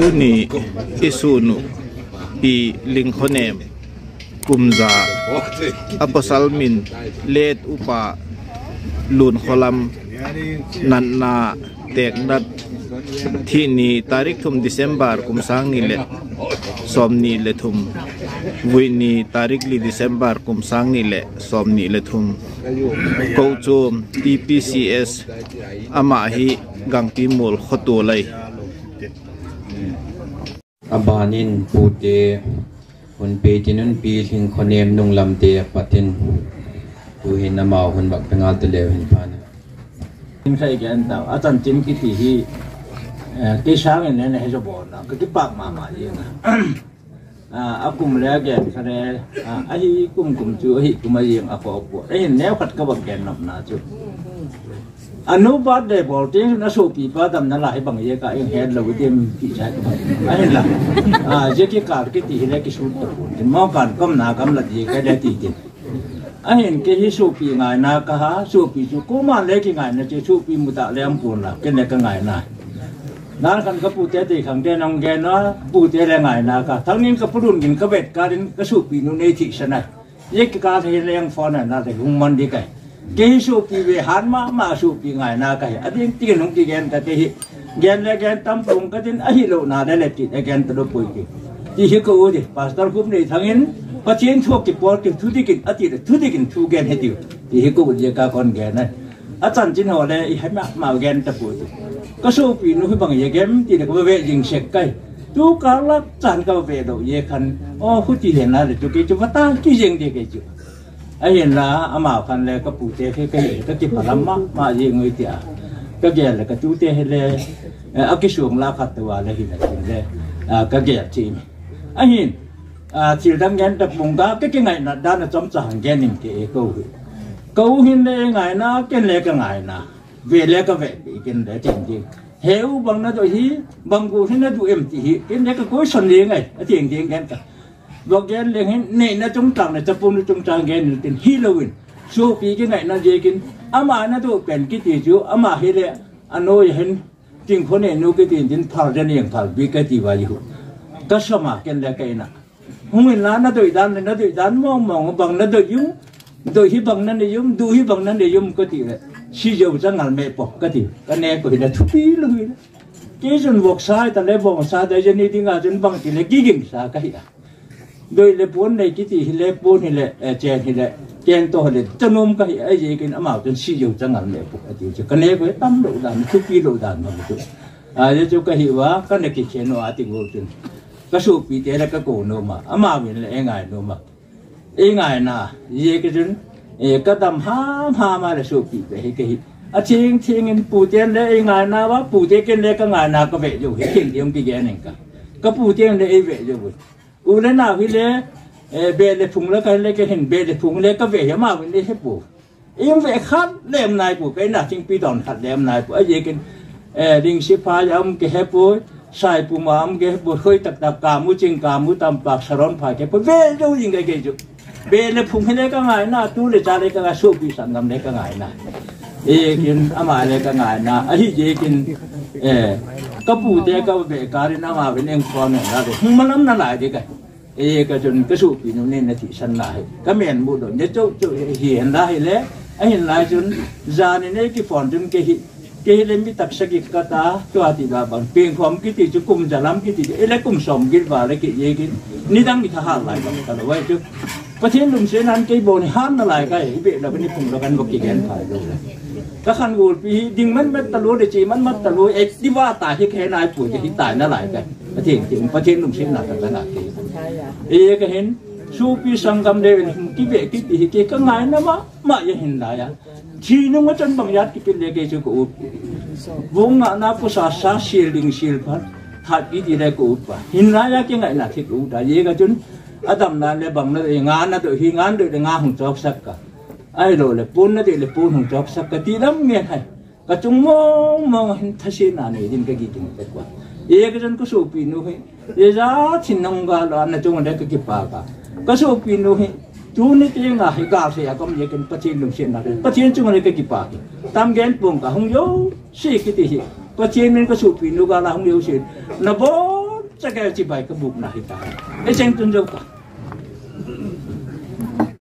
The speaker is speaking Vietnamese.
tu ni isunu pi ling khonem kumza aposal min let upa lun kholam nan na tek nat thi ni tarik thum december kum sang ni le som ni le thum vui ni tarik li december kum sang ni le som ni le thum ko chum tpcs ama hi gangpi mul khotu lai อบานินปูเตหุนปีจินุนปีถึงคนเนมนุงลำเตปัตินดูเห็นน้ำเมาหุนบักเป็นงาตเลวหินพานะจิมใครแกนดาวอาจารย์จิมกิติฮีกิช้าเงินเนี่ยให้จะบอกนะก็ที่ปากมามาเองนะอ่าอากุมแล้วแกนคะแนนอาฮีกุมกุมจูอาฮีกุมมาเองอาพอปวดไอ้เนี่ยขัดกับแกนหนับนาจุด anh nô bát để bỏ tiền nó số bị bắt tầm nó lại bằng cái cái hết lâu cái tiền bị trái cái bằng anh là à giờ cái cả cái tiền này cái số tập bốn thì mau cần cầm nào cầm là gì cái đấy tiền anh cái số bị ngày na cả ha số bị số cố mà lấy cái ngày nó chỉ số bị một tạ lấy ông buồn là cái này cái ngày na nó cần cái phụ tế thì khẳng định ông ghé nó phụ tế là ngày na cả thằng nín cái phụ đun nín cái bẹt cả đến cái số bị nó nơi thị sản này. Giờ cái cả thì lấy ông phone này là thì không mần đi cái cái số kỳ về mà mà số kỳ ngày na cái ở đây tiền không kỳ gen ta cái gen là gen tâm cùng cái tên đây là chỉ là gen tự bồi kỳ chỉ hiểu cái gì pastor cũng này thằng phát triển thuốc cái bỏ cái đi cái ở đây thứ đi cái thứ gen hết tiêu chỉ hiểu cái gì cả con gen này ở tận trên hồ này hay mà mà gen tập bồi cái số kỳ nó phải bằng gì game thì là cái về dừng sẹt cây chú cá lắc chẳng cái về đâu gì khăn ô hút chỉ hiện là chú cái chú vắt ta chú dừng đi cái chú ấy hiện là à mà phần là cái phụ tế cái cái cái cái phần mà mà gì người tiệt cái cái là cái chú tế hay ờ, là à cái xuống là ờ, khát ตัว là hiện là hiện ờ, là à cái cái chỉ ấy hiện à chỉ đang nghe tập bùng cá cái cái ngày là đang là chấm chẳng nghe niệm cái câu câu hiện là ngày na cái là cái ngày na về lẽ cái về bị cái để tiền gì hiểu bằng nó rồi hi bằng cụ thì nó tụi em chỉ cái này cái cuối xuân đi ngày tiền tiền cái và cái liền hình này nó trung trạng này tập nó trung trạng cái này tên Halloween. Số phí cái này nó dễ kiếm âm à nó tu bền cái gì chứ âm à hết lệ. À Anh nói hình chính phủ này nó cái tiền chính thảo ra này, thảo bị cái gì vậy hụ tất sao mà cái này cái nào. Không nên là nó tự đan nó tự đan mong mong bằng nó tự dùng tôi hi bằng nó để dùng tôi hi bằng nó để dùng cái gì đấy sử dụng sang ngàn mẹ bỏ cái gì cái này cái là thú vị luôn. Cái chuyện vọc sai ta lấy vòng sai đấy dân đi tiếng à dân bằng tiền lấy kí gừng sai cái gì à? Đôi lệ bốn này cái gì lệ bốn à, thì lệ chèn thì lệ chèn to lệ. Chân ôm cái ấy gì, cái nó mạo chân si dầu chân ngắn lệ po thì gì cái lệ với tâm độ đàn thu phí độ đàn mà một à cho cho cái hiệu quả, cái này cái chèn nó à tiếng chân cái số bị thế là cái cổ nó mà à mà mình lại ngài nó mà. Ấy ngài na gì cái chân e cái tâm ham ham mà là số bị thế cái à chiên chiên in phụ tiền để ngài na và phụ tiền cái lệ, cái ngài na có về rồi cái chuyện điểm cái gì này cả. Cái phụ tiền để về rồi u lên nào cái để về để phùng lấy cái lấy cái hình về để phùng lấy cái về mà mình đi hết bù im về khác đem này phụ cái nào chính pi đòn khác đem này phụ ấy gì cái đinh sĩ phá ông cái hết bù sai bù mà ông cái bù khơi tạc tạc cả mu chinh cả mu, tam bạc saron phải cái bù về đâu gì cái cái chỗ về để phùng cái cái ngài na, tu để cha lấy cái số pi sang ngầm lấy cái ngài na. Ê âm ai lấy cái ngài na. Ấy เอกจนก็สู้ปีนุนี่นาทีสันไหลก็เมียนบุดนเนี่ยเจ้าเจ้าเห็นได้เลยไเห็นไลาจนจาในนี้กี่ฝอนจนเกี่เกเลมิตักสกิกตาตัวที่บาบังเพียงความกิติจุกุมจะล้ำกิติเอเลกุมสมกิว่าเลกิเยกินนี่ตั้งมีทหารหลายบังกันไว้จุประเทศลุงเสนั้นกี่โบนห้ามละลายก็เไอ้เบลเราเป็นนี่พุ่งเรากันบอกกี่แกนถ่ายดูเลยก็ขันกูปีดิ่งมันมันตะลุ่ยเดจีมันมันตะลุ่ยเอ็กที่ว่าตายที่แค่นายป่วยจะที่ตายน่าหลายกันประเทศถึงประเทศลุงเสนันกันขนาดนี้ iya kehin supi sangkam dewi kibe kibe hike kengai nama mak ya hinda ya chino nga chan bang yat kipe leke su ko up bunga na ko sa sa shielding shield par hat ki di ko up hinda ya ke ngai la thik u da ye ga chun adam na le bang na nga na do hi ngan do nga hung chok sak ka ai lo le pun na de le pun hung chok sak ka ti lam nge hai ka chung mo mo hin thasi na ne din ka gi chung te kwa ye ka jan ko so pi nu he ye za chin nong ga lo na chung de ka ki pa ka ka so he tu ni te nga hi ga se ya kom ye ken pachin lum sen na de pachin chung ne ka ki pa tam gen pung ka hung yo si ki ti hi pachin men ka so pi nu ga la hung yo si na bo chắc chi bai ka buk na này ta e cheng tun jo cả